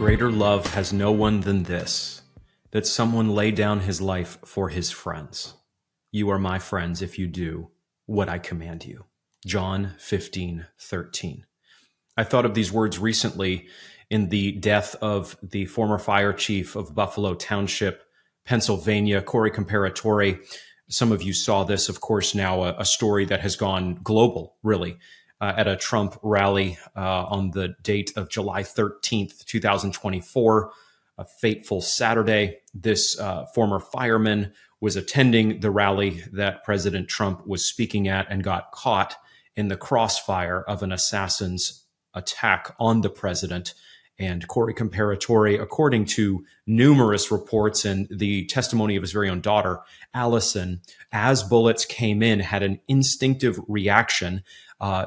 Greater love has no one than this that someone lay down his life for his friends. You are my friends if you do what I command you. John 15, 13. I thought of these words recently in the death of the former fire chief of Buffalo Township, Pennsylvania, Corey Comperatore. Some of you saw this, of course, now a, a story that has gone global, really uh, at a Trump rally uh, on the date of July 13th, 2024, a fateful Saturday. This uh, former fireman was attending the rally that President Trump was speaking at and got caught in the crossfire of an assassin's attack on the president. And Corey Comperatore, according to numerous reports and the testimony of his very own daughter, Allison, as bullets came in, had an instinctive reaction uh,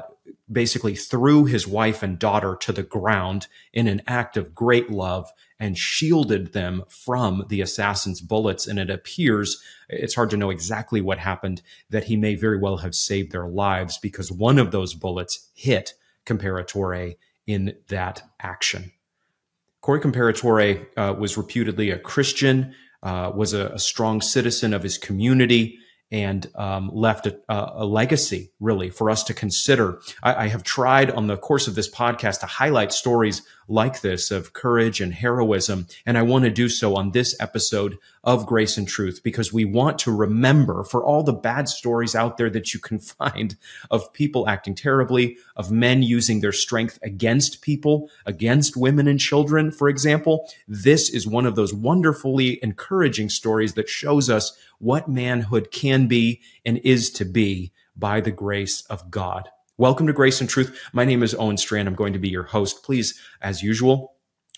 basically threw his wife and daughter to the ground in an act of great love and shielded them from the assassin's bullets. And it appears, it's hard to know exactly what happened, that he may very well have saved their lives because one of those bullets hit Comperatore in that action. Corey Comperatore uh, was reputedly a Christian, uh, was a, a strong citizen of his community, and um, left a, a, legacy really for us to consider. I, I, have tried on the course of this podcast to highlight stories like this of courage and heroism, and I want to do so on this episode of Grace and Truth because we want to remember for all the bad stories out there that you can find of people acting terribly, of men using their strength against people, against women and children, for example. This is one of those wonderfully encouraging stories that shows us what manhood can be and is to be by the grace of God. Welcome to Grace and Truth. My name is Owen Strachan. I'm going to be your host. Please, as usual,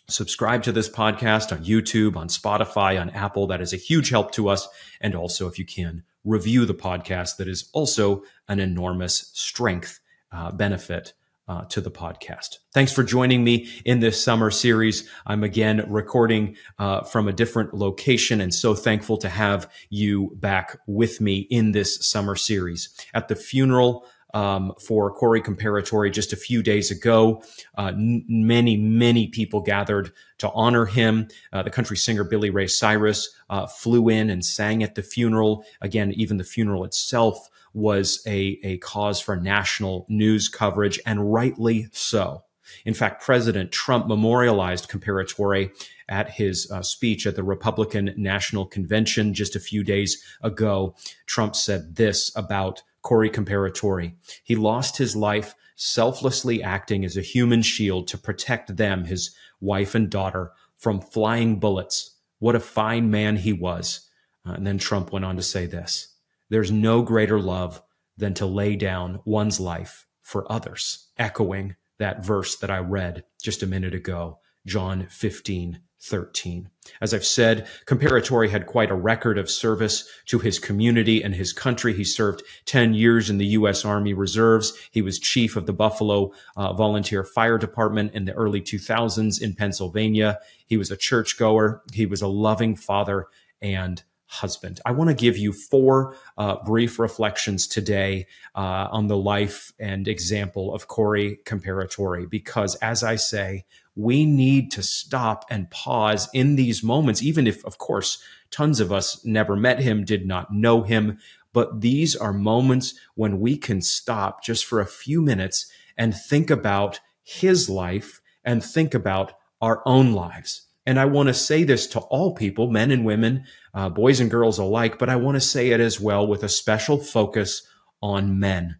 subscribe to this podcast on YouTube, on Spotify, on Apple. That is a huge help to us. And also, if you can, review the podcast. That is also an enormous strength uh, benefit uh, to the podcast. Thanks for joining me in this summer series. I'm again recording uh, from a different location and so thankful to have you back with me in this summer series. At the funeral um, for Corey Comperatore just a few days ago. Uh, many, many people gathered to honor him. Uh, the country singer Billy Ray Cyrus uh, flew in and sang at the funeral. Again, even the funeral itself was a, a cause for national news coverage, and rightly so. In fact, President Trump memorialized Comperatore at his uh, speech at the Republican National Convention just a few days ago. Trump said this about Corey Comperatore. He lost his life selflessly acting as a human shield to protect them, his wife and daughter, from flying bullets. What a fine man he was. Uh, and then Trump went on to say this there's no greater love than to lay down one's life for others, echoing that verse that I read just a minute ago, John 15, 13. As I've said, Comperatore had quite a record of service to his community and his country. He served 10 years in the U.S. Army Reserves. He was chief of the Buffalo uh, Volunteer Fire Department in the early 2000s in Pennsylvania. He was a churchgoer. He was a loving father and husband. I want to give you four uh, brief reflections today uh, on the life and example of Corey Comperatore, because as I say, we need to stop and pause in these moments, even if, of course, tons of us never met him, did not know him. But these are moments when we can stop just for a few minutes and think about his life and think about our own lives. And I want to say this to all people, men and women, uh, boys and girls alike, but I want to say it as well with a special focus on men.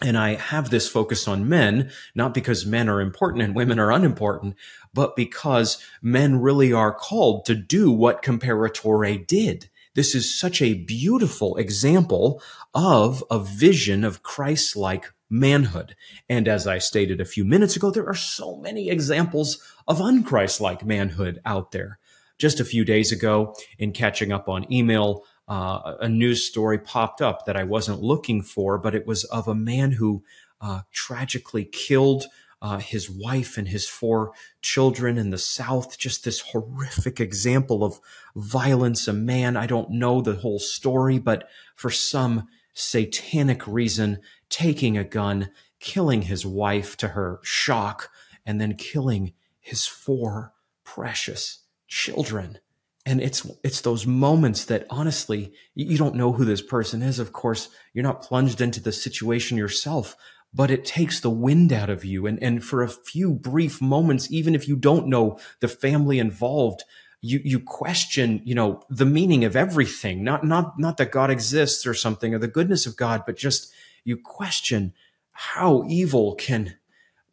And I have this focus on men, not because men are important and women are unimportant, but because men really are called to do what Comperatore did. This is such a beautiful example of a vision of Christ-like manhood. And as I stated a few minutes ago, there are so many examples of unchristlike manhood out there. Just a few days ago, in catching up on email, uh, a news story popped up that I wasn't looking for, but it was of a man who uh, tragically killed uh, his wife and his four children in the South. Just this horrific example of violence. A man, I don't know the whole story, but for some satanic reason, taking a gun, killing his wife to her shock, and then killing his four precious children. And it's it's those moments that honestly you don't know who this person is. Of course, you're not plunged into the situation yourself, but it takes the wind out of you. And, and for a few brief moments, even if you don't know the family involved, you, you question, you know, the meaning of everything, not, not, not that God exists or something or the goodness of God, but just you question how evil can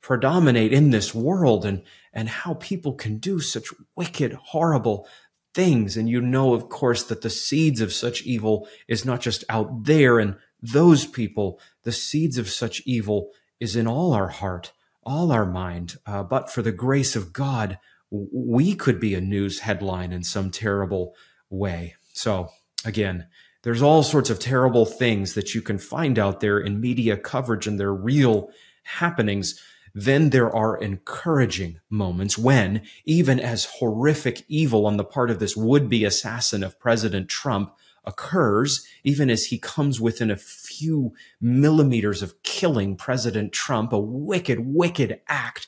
predominate in this world and, and how people can do such wicked, horrible things. And you know, of course, that the seeds of such evil is not just out there and those people, the seeds of such evil is in all our heart, all our mind. Uh, but for the grace of God, we could be a news headline in some terrible way. So again, there's all sorts of terrible things that you can find out there in media coverage and they're real happenings. Then there are encouraging moments when, even as horrific evil on the part of this would be assassin of President Trump occurs, even as he comes within a few millimeters of killing President Trump, a wicked, wicked act,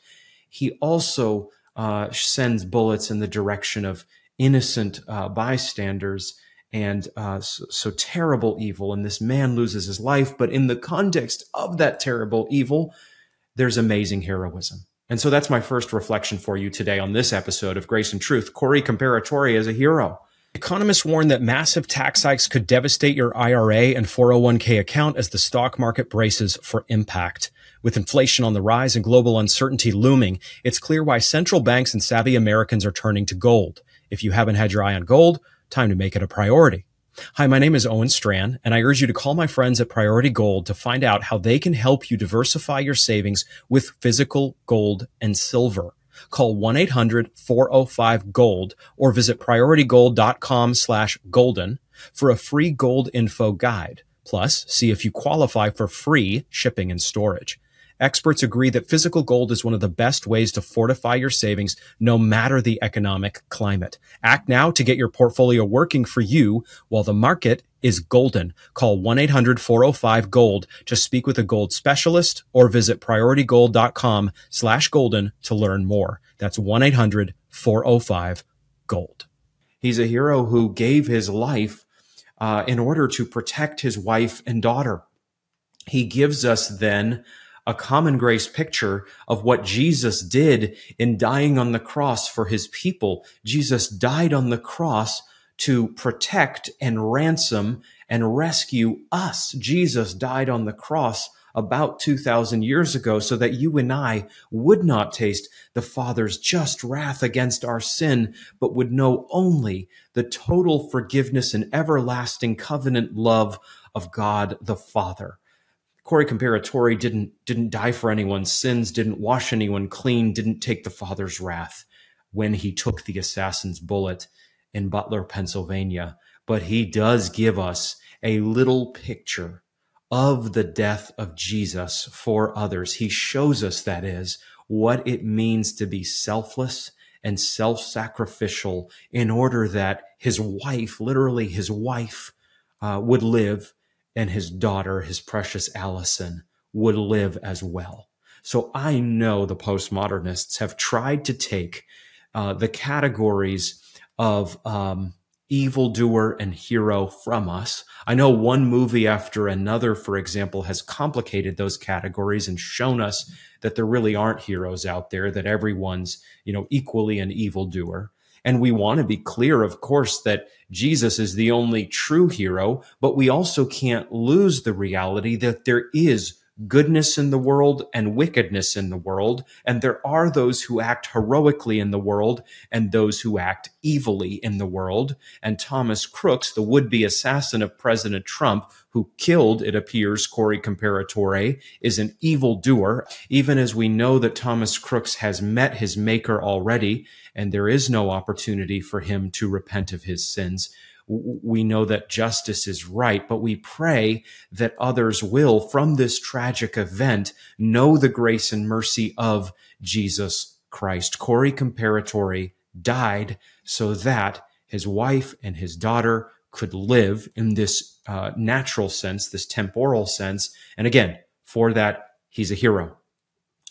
he also uh, sends bullets in the direction of innocent uh, bystanders and uh, so, so, terrible evil. And this man loses his life. But in the context of that terrible evil, there's amazing heroism. And so that's my first reflection for you today on this episode of Grace and Truth. Corey Comperatore is a hero. Economists warn that massive tax hikes could devastate your IRA and 401k account as the stock market braces for impact. With inflation on the rise and global uncertainty looming, it's clear why central banks and savvy Americans are turning to gold. If you haven't had your eye on gold, time to make it a priority. Hi, my name is Owen Strachan, and I urge you to call my friends at Priority Gold to find out how they can help you diversify your savings with physical gold and silver. Call 1-800-405-GOLD or visit prioritygold.com slash golden for a free gold info guide. Plus, see if you qualify for free shipping and storage. Experts agree that physical gold is one of the best ways to fortify your savings no matter the economic climate. Act now to get your portfolio working for you while the market is golden. Call 1-800-405-GOLD to speak with a gold specialist or visit prioritygold.com slash golden to learn more. That's 1-800-405-GOLD. He's a hero who gave his life uh, in order to protect his wife and daughter. He gives us then a common grace picture of what Jesus did in dying on the cross for his people. Jesus died on the cross to protect and ransom and rescue us. Jesus died on the cross about 2000 years ago so that you and I would not taste the Father's just wrath against our sin, but would know only the total forgiveness and everlasting covenant love of God the Father. Corey Comperatore didn't didn't die for anyone's sins, didn't wash anyone clean, didn't take the Father's wrath when he took the assassin's bullet in Butler, Pennsylvania. But he does give us a little picture of the death of Jesus for others. He shows us, that is, what it means to be selfless and self sacrificial in order that his wife, literally his wife, uh, would live and his daughter, his precious Allison, would live as well. So I know the postmodernists have tried to take uh, the categories of um, evildoer and hero from us. I know one movie after another, for example, has complicated those categories and shown us that there really aren't heroes out there, that everyone's, you know, equally an evildoer. And we want to be clear, of course, that Jesus is the only true hero, but we also can't lose the reality that there is goodness in the world and wickedness in the world. And there are those who act heroically in the world and those who act evilly in the world. And Thomas Crooks, the would be assassin of President Trump, who killed, it appears, Corey Comperatore, is an evil doer, even as we know that Thomas Crooks has met his maker already, and there is no opportunity for him to repent of his sins we know that justice is right, but we pray that others will, from this tragic event, know the grace and mercy of Jesus Christ. Corey Comperatore died so that his wife and his daughter could live in this uh, natural sense, this temporal sense. And again, for that, he's a hero.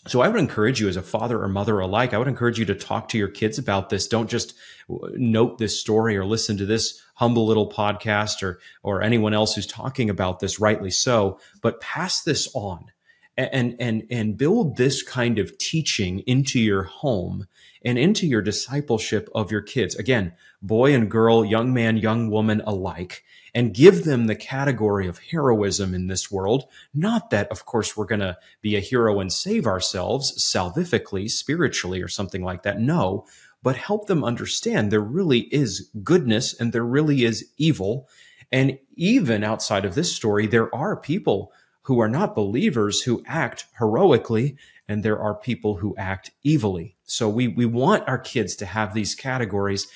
So I would encourage you as a father or mother alike, I would encourage you to talk to your kids about this. Don't just uh, note this story or listen to this humble little podcast or, or anyone else who's talking about this, rightly so, but pass this on and, and, and build this kind of teaching into your home and into your discipleship of your kids. Again, boy and girl, young man, young woman alike and give them the category of heroism in this world. Not that, of course, we're going to be a hero and save ourselves salvifically, spiritually, or something like that. No, but help them understand there really is goodness and there really is evil. And even outside of this story, there are people who are not believers who act heroically and there are people who act evilly. So we, we want our kids to have these categories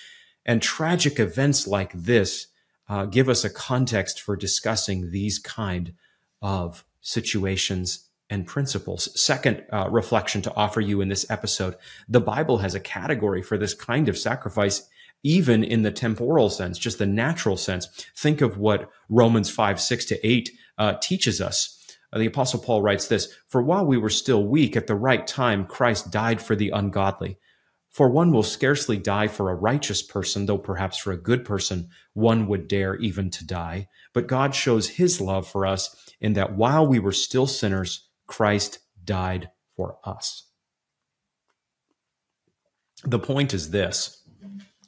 and tragic events like this uh, give us a context for discussing these kind of situations and principles. Second uh, reflection to offer you in this episode the Bible has a category for this kind of sacrifice, even in the temporal sense, just the natural sense. Think of what Romans 5 6 to 8 uh, teaches us. Uh, the Apostle Paul writes this For while we were still weak, at the right time, Christ died for the ungodly. For one will scarcely die for a righteous person, though perhaps for a good person one would dare even to die. But God shows his love for us in that while we were still sinners, Christ died for us. The point is this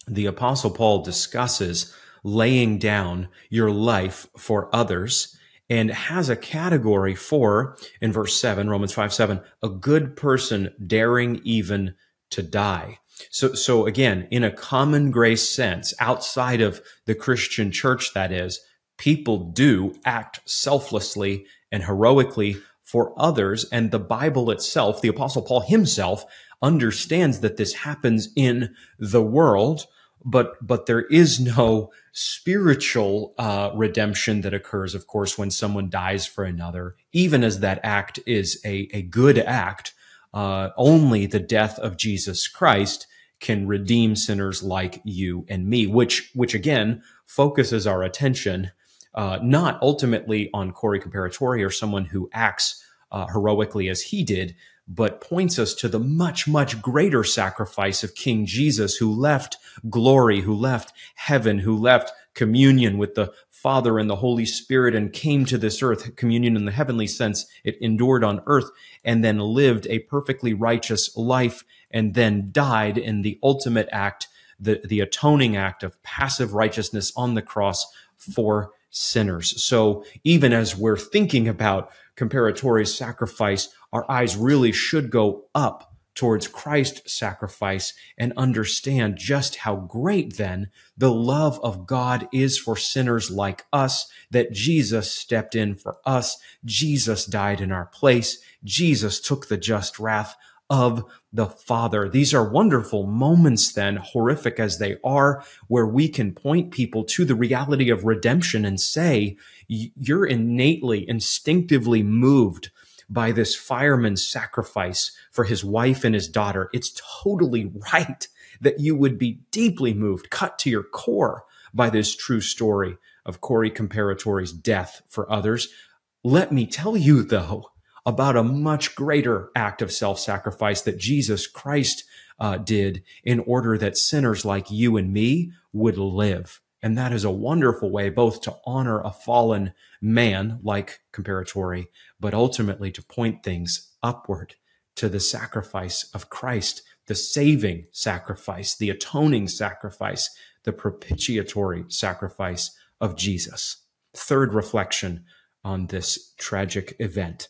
the Apostle Paul discusses laying down your life for others and has a category for, in verse 7, Romans 5 7, a good person daring even to die. So, so again, in a common grace sense, outside of the Christian church, that is, people do act selflessly and heroically for others. And the Bible itself, the apostle Paul himself understands that this happens in the world, but, but there is no spiritual uh, redemption that occurs, of course, when someone dies for another, even as that act is a, a good act uh, only the death of Jesus Christ can redeem sinners like you and me, which, which again focuses our attention uh, not ultimately on Corey Comperatore or someone who acts uh, heroically as he did, but points us to the much, much greater sacrifice of King Jesus, who left glory, who left heaven, who left communion with the Father and the Holy Spirit and came to this earth, communion in the heavenly sense, it endured on earth and then lived a perfectly righteous life and then died in the ultimate act, the, the atoning act of passive righteousness on the cross for sinners. So even as we're thinking about Comperatore's sacrifice, our eyes really should go up towards Christ's sacrifice and understand just how great then the love of God is for sinners like us, that Jesus stepped in for us. Jesus died in our place. Jesus took the just wrath of the Father. These are wonderful moments, then, horrific as they are, where we can point people to the reality of redemption and say, you're innately, instinctively moved by this fireman's sacrifice for his wife and his daughter. It's totally right that you would be deeply moved, cut to your core by this true story of Corey Comperatore's death for others. Let me tell you, though, about a much greater act of self sacrifice that Jesus Christ uh, did in order that sinners like you and me would live. And that is a wonderful way both to honor a fallen man like Comperatore, but ultimately to point things upward to the sacrifice of Christ, the saving sacrifice, the atoning sacrifice, the propitiatory sacrifice of Jesus. Third reflection on this tragic event.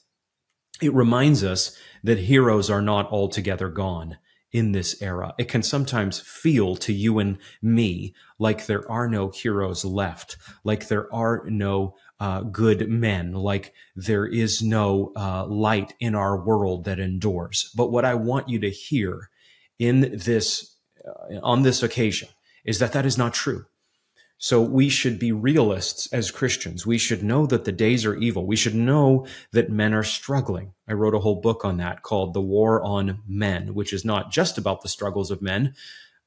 It reminds us that heroes are not altogether gone in this era. It can sometimes feel to you and me like there are no heroes left, like there are no uh, good men, like there is no uh, light in our world that endures. But what I want you to hear in this, uh, on this occasion, is that that is not true. So we should be realists as Christians. We should know that the days are evil. We should know that men are struggling. I wrote a whole book on that called The War on Men, which is not just about the struggles of men,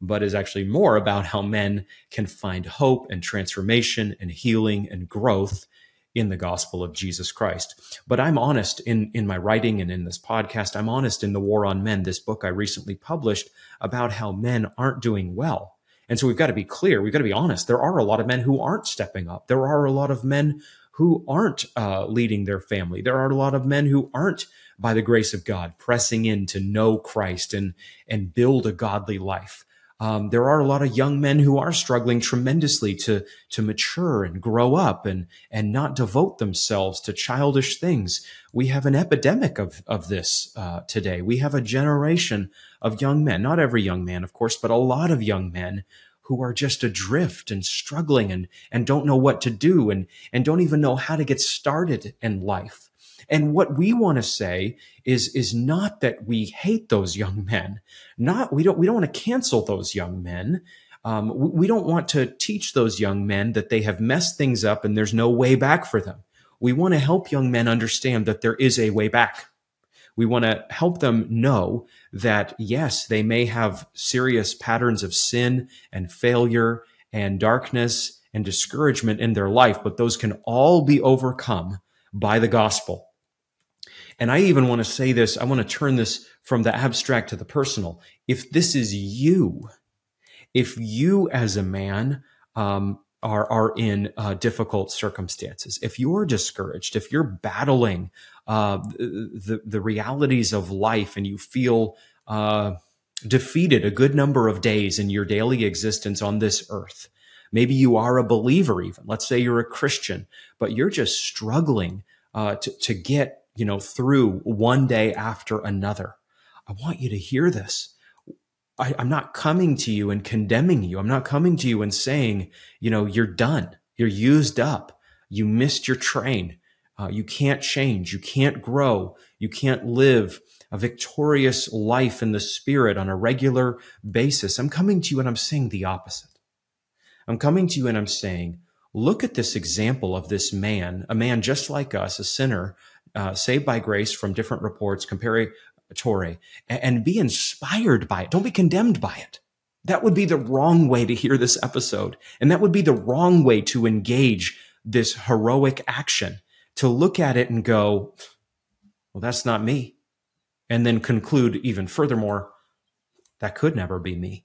but is actually more about how men can find hope and transformation and healing and growth in the gospel of Jesus Christ. But I'm honest in, in my writing and in this podcast. I'm honest in The War on Men, this book I recently published about how men aren't doing well. And so we've got to be clear. We've got to be honest. There are a lot of men who aren't stepping up. There are a lot of men who aren't uh, leading their family. There are a lot of men who aren't, by the grace of God, pressing in to know Christ and, and build a godly life. Um, there are a lot of young men who are struggling tremendously to to mature and grow up and and not devote themselves to childish things. We have an epidemic of of this uh, today. We have a generation of young men, not every young man, of course, but a lot of young men who are just adrift and struggling and and don't know what to do and and don't even know how to get started in life. And what we want to say is, is not that we hate those young men. Not, we don't, we don't want to cancel those young men. Um, we, we don't want to teach those young men that they have messed things up and there's no way back for them. We want to help young men understand that there is a way back. We want to help them know that yes, they may have serious patterns of sin and failure and darkness and discouragement in their life, but those can all be overcome by the gospel. And I even want to say this, I want to turn this from the abstract to the personal. If this is you, if you as a man um, are, are in uh, difficult circumstances, if you're discouraged, if you're battling uh, the, the realities of life and you feel uh, defeated a good number of days in your daily existence on this earth, maybe you are a believer even, let's say you're a Christian, but you're just struggling uh, to, to get you know, through one day after another. I want you to hear this. I, am not coming to you and condemning you. I'm not coming to you and saying, you know, you're done. You're used up. You missed your train. Uh, you can't change. You can't grow. You can't live a victorious life in the spirit on a regular basis. I'm coming to you and I'm saying the opposite. I'm coming to you and I'm saying, look at this example of this man, a man just like us, a sinner uh, saved by grace from different reports, Comperatore, and, and be inspired by it. Don't be condemned by it. That would be the wrong way to hear this episode. And that would be the wrong way to engage this heroic action, to look at it and go, well, that's not me. And then conclude even furthermore, that could never be me.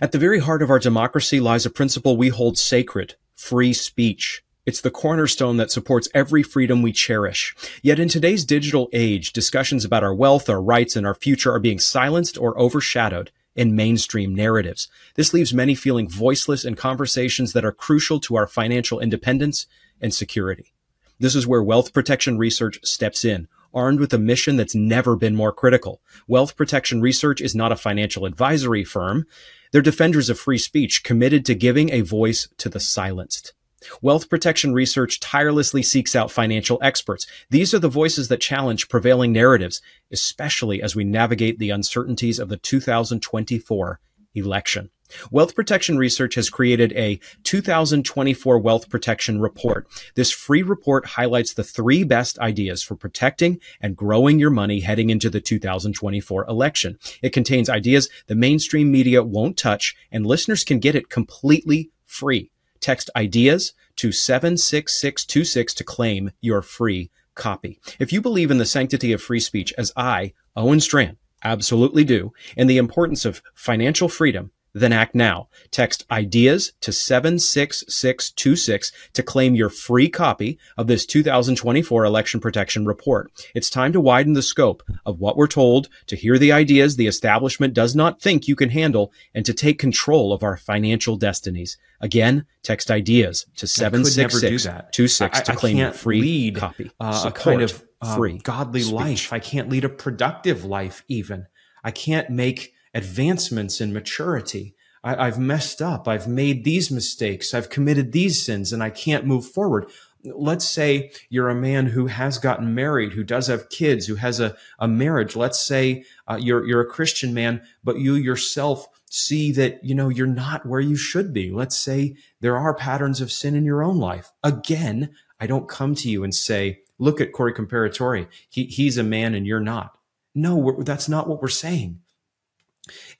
At the very heart of our democracy lies a principle we hold sacred free speech. It's the cornerstone that supports every freedom we cherish. Yet in today's digital age, discussions about our wealth, our rights, and our future are being silenced or overshadowed in mainstream narratives. This leaves many feeling voiceless in conversations that are crucial to our financial independence and security. This is where wealth protection research steps in, armed with a mission that's never been more critical. Wealth protection research is not a financial advisory firm. They're defenders of free speech committed to giving a voice to the silenced. Wealth protection research tirelessly seeks out financial experts. These are the voices that challenge prevailing narratives, especially as we navigate the uncertainties of the 2024 election. Wealth Protection Research has created a 2024 Wealth Protection Report. This free report highlights the three best ideas for protecting and growing your money heading into the 2024 election. It contains ideas the mainstream media won't touch, and listeners can get it completely free. Text ideas to 76626 to claim your free copy. If you believe in the sanctity of free speech, as I, Owen Strachan, absolutely do, and the importance of financial freedom, then act now. Text ideas to 76626 to claim your free copy of this 2024 election protection report. It's time to widen the scope of what we're told, to hear the ideas the establishment does not think you can handle, and to take control of our financial destinies. Again, text ideas to 76626 to claim your free lead, copy. Uh, a kind of uh, free godly speech. life. I can't lead a productive life even. I can't make advancements in maturity. I, have messed up. I've made these mistakes. I've committed these sins and I can't move forward. Let's say you're a man who has gotten married, who does have kids, who has a, a marriage. Let's say uh, you're, you're a Christian man, but you yourself see that, you know, you're not where you should be. Let's say there are patterns of sin in your own life. Again, I don't come to you and say, look at Corey Comperatore. He, he's a man and you're not. No, that's not what we're saying.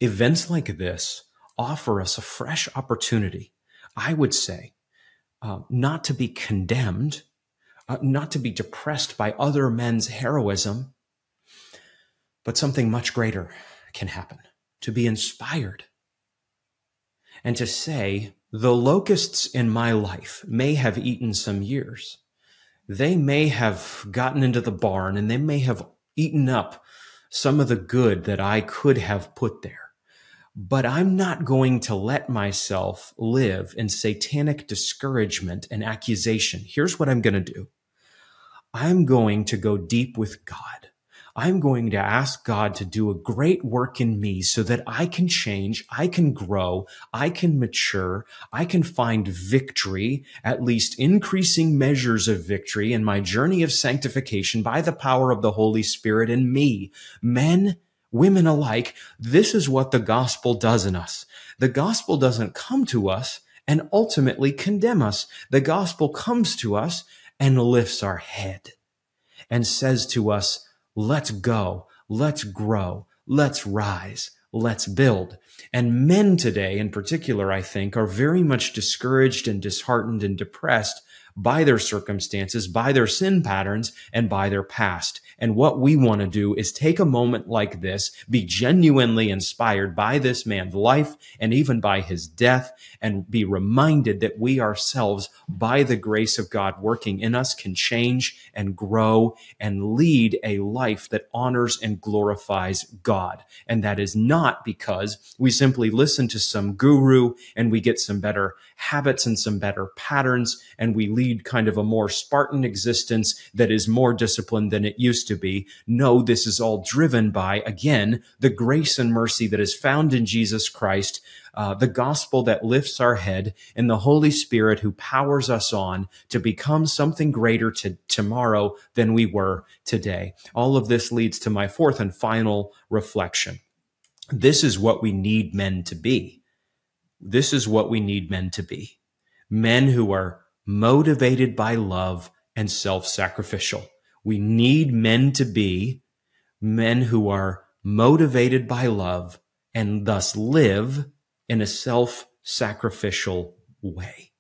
Events like this offer us a fresh opportunity, I would say, uh, not to be condemned, uh, not to be depressed by other men's heroism, but something much greater can happen to be inspired and to say, the locusts in my life may have eaten some years. They may have gotten into the barn and they may have eaten up some of the good that I could have put there but I'm not going to let myself live in satanic discouragement and accusation. Here's what I'm going to do. I'm going to go deep with God. I'm going to ask God to do a great work in me so that I can change, I can grow, I can mature, I can find victory, at least increasing measures of victory in my journey of sanctification by the power of the Holy Spirit in me. Men, women alike, this is what the gospel does in us. The gospel doesn't come to us and ultimately condemn us. The gospel comes to us and lifts our head and says to us, let's go, let's grow, let's rise, let's build. And men today in particular, I think, are very much discouraged and disheartened and depressed by their circumstances, by their sin patterns, and by their past. And what we want to do is take a moment like this, be genuinely inspired by this man's life and even by his death, and be reminded that we ourselves, by the grace of God working in us, can change and grow and lead a life that honors and glorifies God. And that is not because we simply listen to some guru and we get some better habits and some better patterns and we lead kind of a more Spartan existence that is more disciplined than it used to be. No, this is all driven by, again, the grace and mercy that is found in Jesus Christ, uh, the gospel that lifts our head, and the Holy Spirit who powers us on to become something greater to tomorrow than we were today. All of this leads to my fourth and final reflection. This is what we need men to be. This is what we need men to be men who are motivated by love and self sacrificial. We need men to be men who are motivated by love and thus live in a self sacrificial way.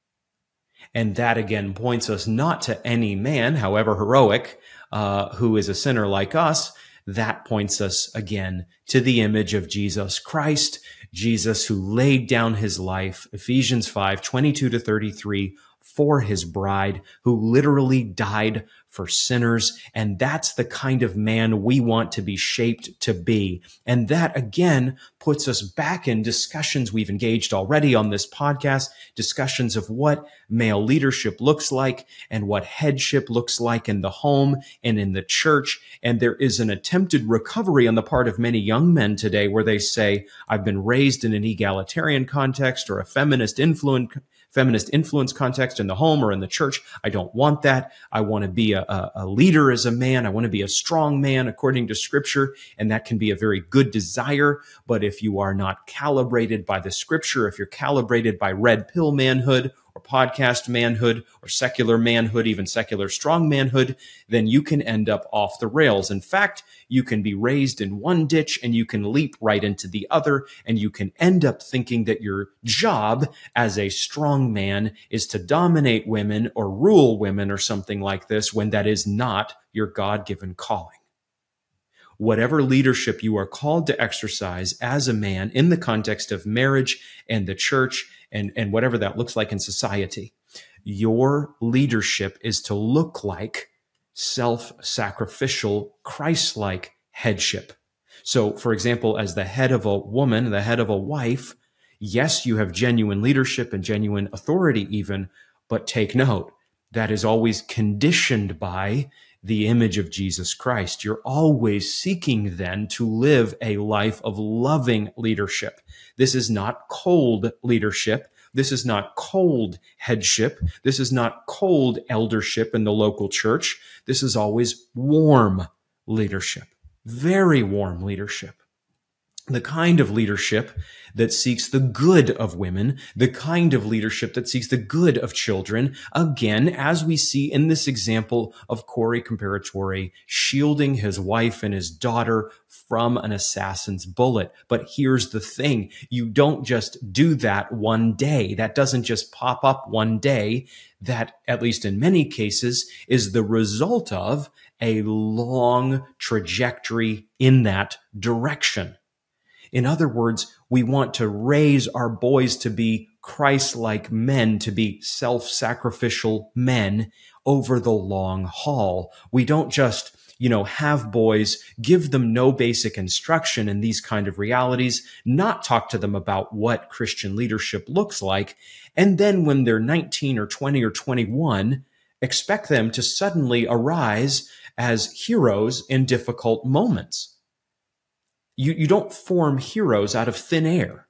And that again points us not to any man, however heroic, uh, who is a sinner like us. That points us again to the image of Jesus Christ, Jesus who laid down his life, Ephesians 5, 22 to 33, for his bride, who literally died for sinners. And that's the kind of man we want to be shaped to be. And that again puts us back in discussions we've engaged already on this podcast, discussions of what male leadership looks like and what headship looks like in the home and in the church. And there is an attempted recovery on the part of many young men today where they say, I've been raised in an egalitarian context or a feminist influence feminist influence context in the home or in the church. I don't want that. I want to be a, a, leader as a man. I want to be a strong man according to scripture. And that can be a very good desire. But if you are not calibrated by the scripture, if you're calibrated by red pill manhood podcast manhood or secular manhood, even secular strong manhood, then you can end up off the rails. In fact, you can be raised in one ditch and you can leap right into the other. And you can end up thinking that your job as a strong man is to dominate women or rule women or something like this when that is not your God given calling whatever leadership you are called to exercise as a man in the context of marriage and the church and, and whatever that looks like in society. Your leadership is to look like self sacrificial, Christ like headship. So, for example, as the head of a woman, the head of a wife, yes, you have genuine leadership and genuine authority, even, but take note that is always conditioned by the image of Jesus Christ. You're always seeking then to live a life of loving leadership. This is not cold leadership. This is not cold headship. This is not cold eldership in the local church. This is always warm leadership, very warm leadership. The kind of leadership that seeks the good of women, the kind of leadership that seeks the good of children. Again, as we see in this example of Corey Comperatore shielding his wife and his daughter from an assassin's bullet. But here's the thing. You don't just do that one day. That doesn't just pop up one day. That, at least in many cases, is the result of a long trajectory in that direction. In other words, we want to raise our boys to be Christ-like men, to be self-sacrificial men over the long haul. We don't just, you know, have boys, give them no basic instruction in these kind of realities, not talk to them about what Christian leadership looks like. And then when they're 19 or 20 or 21, expect them to suddenly arise as heroes in difficult moments. You, you don't form heroes out of thin air.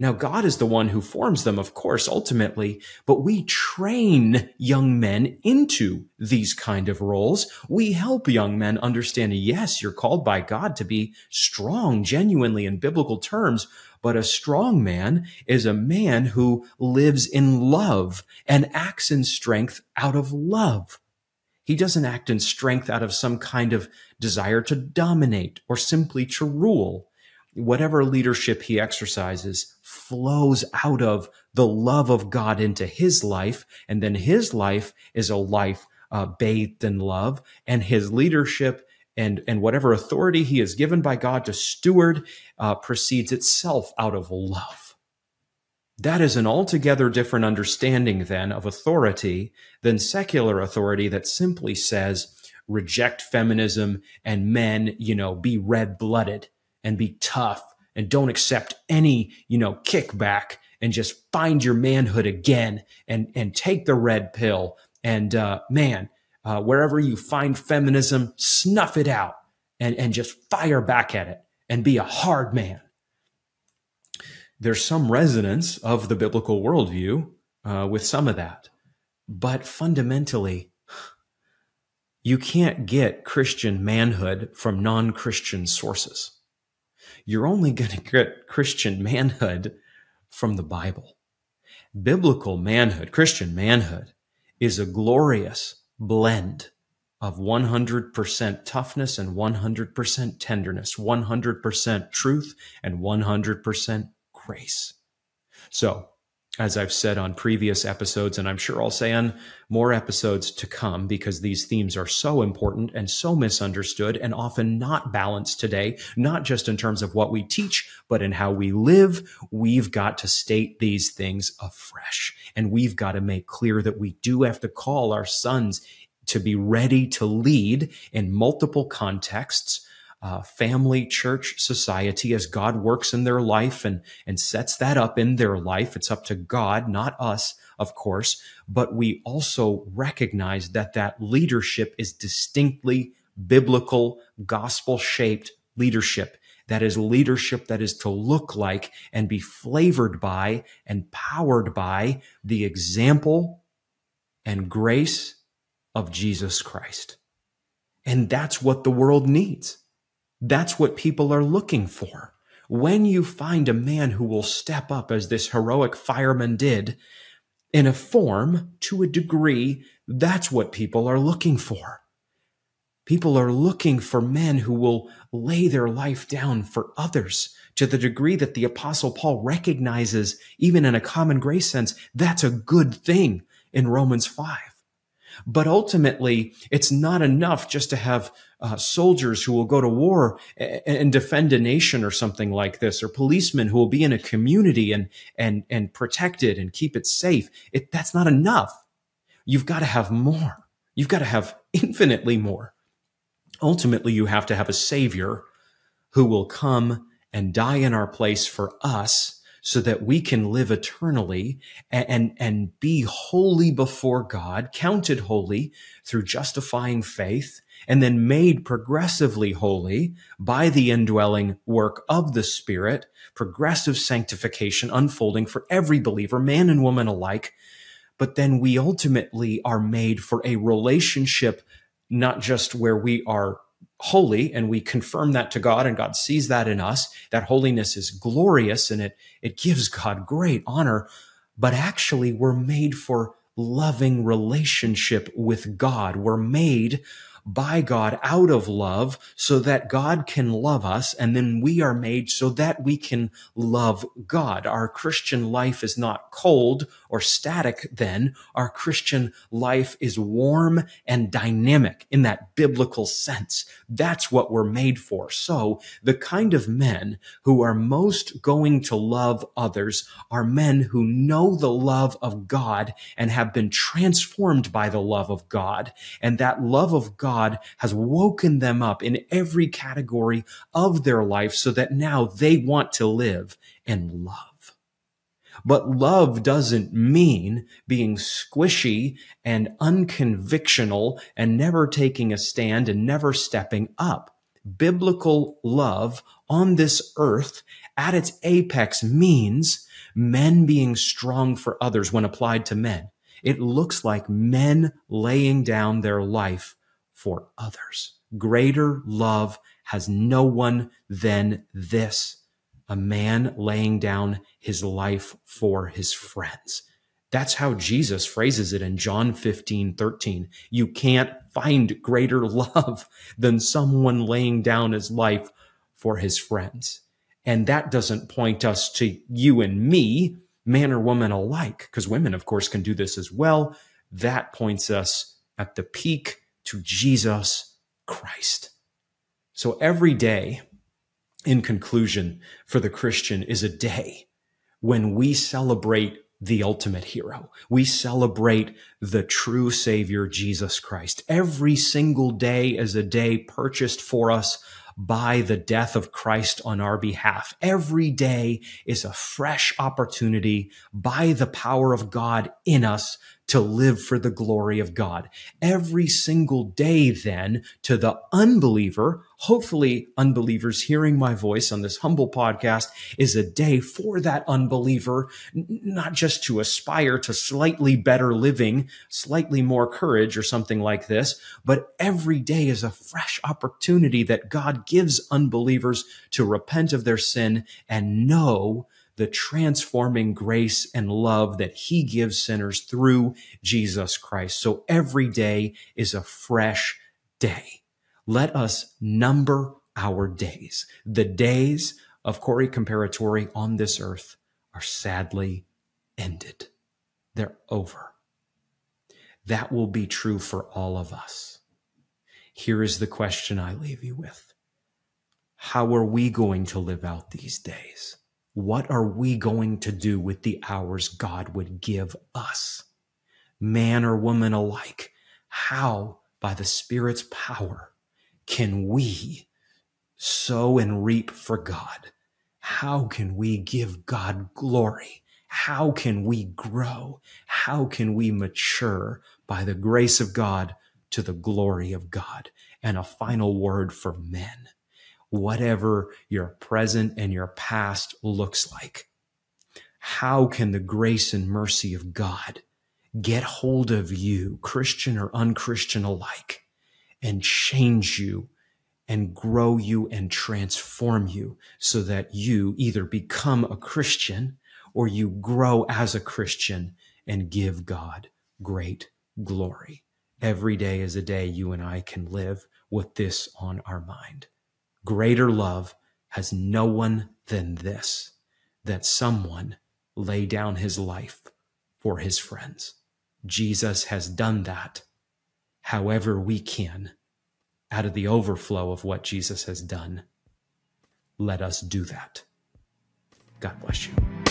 Now, God is the one who forms them, of course, ultimately, but we train young men into these kind of roles. We help young men understand, yes, you're called by God to be strong, genuinely in biblical terms, but a strong man is a man who lives in love and acts in strength out of love. He doesn't act in strength out of some kind of desire to dominate or simply to rule. Whatever leadership he exercises flows out of the love of God into his life. And then his life is a life uh, bathed in love and his leadership and, and whatever authority he is given by God to steward uh, proceeds itself out of love. That is an altogether different understanding then of authority than secular authority that simply says reject feminism and men, you know, be red blooded and be tough and don't accept any, you know, kickback and just find your manhood again and, and take the red pill. And, uh, man, uh, wherever you find feminism, snuff it out and, and just fire back at it and be a hard man there's some resonance of the biblical worldview uh, with some of that. But fundamentally, you can't get Christian manhood from non Christian sources. You're only going to get Christian manhood from the Bible. Biblical manhood, Christian manhood, is a glorious blend of 100% toughness and 100% tenderness, 100% truth and 100% grace. So, as I've said on previous episodes, and I'm sure I'll say on more episodes to come, because these themes are so important and so misunderstood and often not balanced today, not just in terms of what we teach, but in how we live, we've got to state these things afresh. And we've got to make clear that we do have to call our sons to be ready to lead in multiple contexts uh, family, church, society as God works in their life and, and sets that up in their life. It's up to God, not us, of course, but we also recognize that that leadership is distinctly biblical, gospel shaped leadership. That is leadership that is to look like and be flavored by and powered by the example and grace of Jesus Christ. And that's what the world needs. That's what people are looking for. When you find a man who will step up as this heroic fireman did in a form to a degree, that's what people are looking for. People are looking for men who will lay their life down for others to the degree that the apostle Paul recognizes, even in a common grace sense, that's a good thing in Romans 5. But ultimately, it's not enough just to have uh, soldiers who will go to war and, and, defend a nation or something like this, or policemen who will be in a community and and and protect it and keep it safe. It, that's not enough. You've got to have more. You've got to have infinitely more. Ultimately, you have to have a savior who will come and die in our place for us so that we can live eternally and, and, and, be holy before God, counted holy through justifying faith and then made progressively holy by the indwelling work of the Spirit, progressive sanctification unfolding for every believer, man and woman alike. But then we ultimately are made for a relationship, not just where we are holy and we confirm that to God and God sees that in us. That holiness is glorious and it, it gives God great honor. But actually, we're made for loving relationship with God. We're made by God out of love so that God can love us. And then we are made so that we can love God. Our Christian life is not cold or static then. Our Christian life is warm and dynamic in that biblical sense. That's what we're made for. So the kind of men who are most going to love others are men who know the love of God and have been transformed by the love of God. And that love of God God has woken them up in every category of their life so that now they want to live and love. But love doesn't mean being squishy and unconvictional and never taking a stand and never stepping up. Biblical love on this earth at its apex means men being strong for others when applied to men. It looks like men laying down their life for others. Greater love has no one than this a man laying down his life for his friends. That's how Jesus phrases it in John 15, 13. You can't find greater love than someone laying down his life for his friends. And that doesn't point us to you and me, man or woman alike, because women, of course, can do this as well. That points us at the peak to Jesus Christ. So every day, in conclusion, for the Christian is a day when we celebrate the ultimate hero. We celebrate the true Savior, Jesus Christ. Every single day is a day purchased for us by the death of Christ on our behalf. Every day is a fresh opportunity by the power of God in us to live for the glory of God. Every single day, then, to the unbeliever, hopefully, unbelievers hearing my voice on this humble podcast is a day for that unbeliever, not just to aspire to slightly better living, slightly more courage or something like this, but every day is a fresh opportunity that God gives unbelievers to repent of their sin and know the transforming grace and love that he gives sinners through Jesus Christ. So every day is a fresh day. Let us number our days. The days of Corey Comperatore on this earth are sadly ended. They're over. That will be true for all of us. Here is the question I leave you with. How are we going to live out these days? What are we going to do with the hours God would give us? Man or woman alike, how, by the Spirit's power, can we sow and reap for God? How can we give God glory? How can we grow? How can we mature by the grace of God to the glory of God? And a final word for men whatever your present and your past looks like. How can the grace and mercy of God get hold of you, Christian or unchristian alike, and change you and grow you and transform you so that you either become a Christian or you grow as a Christian and give God great glory. Every day is a day you and I can live with this on our mind. Greater love has no one than this, that someone lay down his life for his friends. Jesus has done that however we can out of the overflow of what Jesus has done. Let us do that. God bless you.